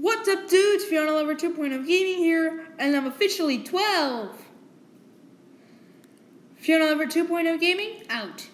What's up, dudes? Fiona Lover 2.0 Gaming here, and I'm officially 12. Fiona Lover 2.0 Gaming, out.